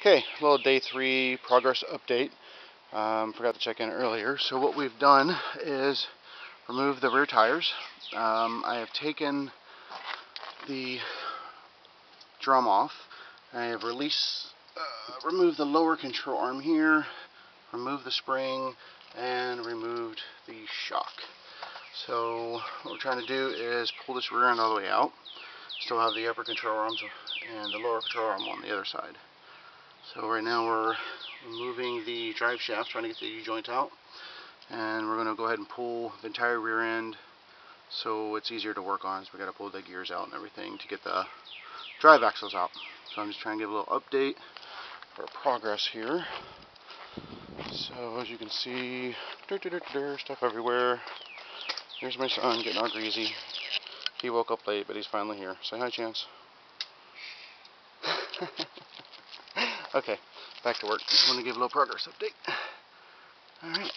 Okay, little day three progress update. Um, forgot to check in earlier. So what we've done is remove the rear tires. Um, I have taken the drum off. I have released, uh, removed the lower control arm here, removed the spring, and removed the shock. So what we're trying to do is pull this rear end all the way out. Still have the upper control arms and the lower control arm on the other side. So right now we're removing the drive shaft, trying to get the U-joint out. And we're going to go ahead and pull the entire rear end so it's easier to work on. So we got to pull the gears out and everything to get the drive axles out. So I'm just trying to give a little update for progress here. So as you can see, stuff everywhere. Here's my son getting all greasy. He woke up late, but he's finally here. Say hi, Chance. Okay, back to work. Just want to give a little progress update. Alright.